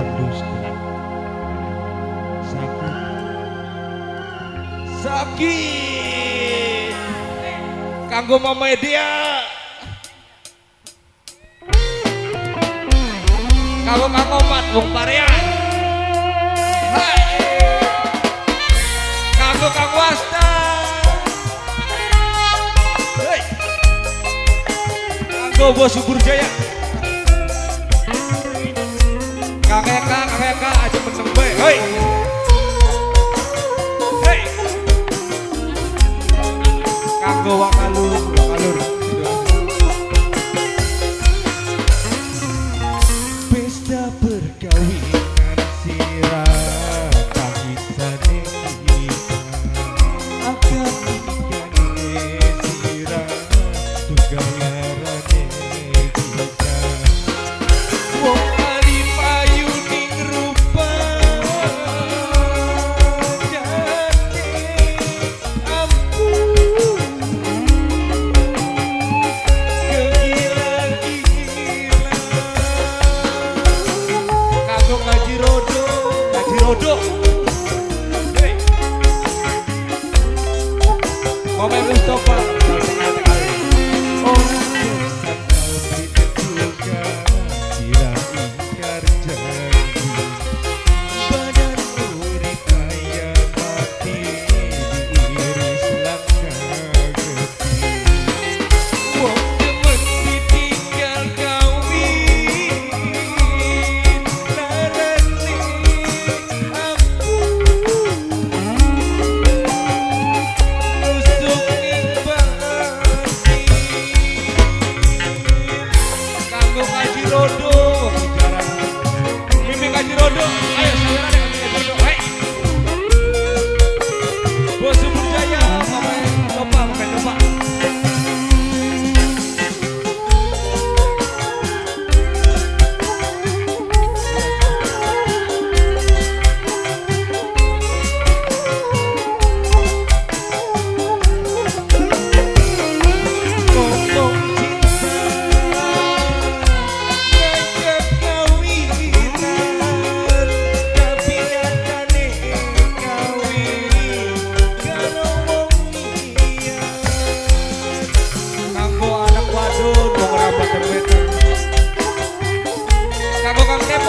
berdusta sakit. Sakit. Kanggo mama dia. Kanggo kang omat wong parean kanggo kang wasta kanggo bos subur jaya kakek kakek aja menembe hei hei kanggo Robert Mustafa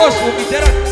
gosto, me interagir.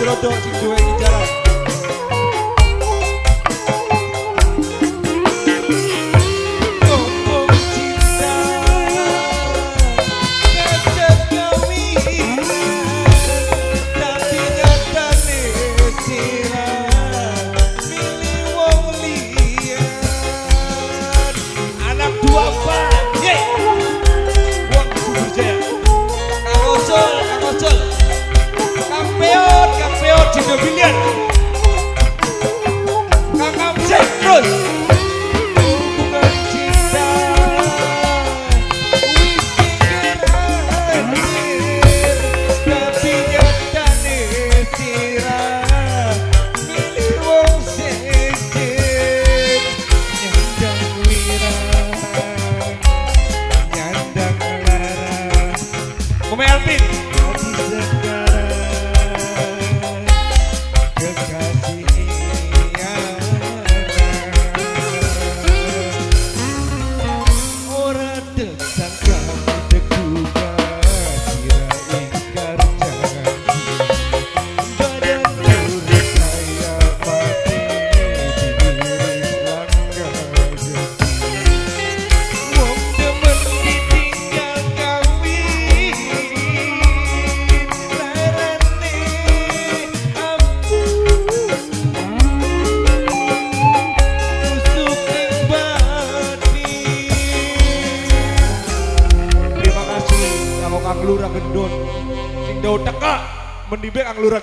Solo don't you do any do teka mendibek kang lurah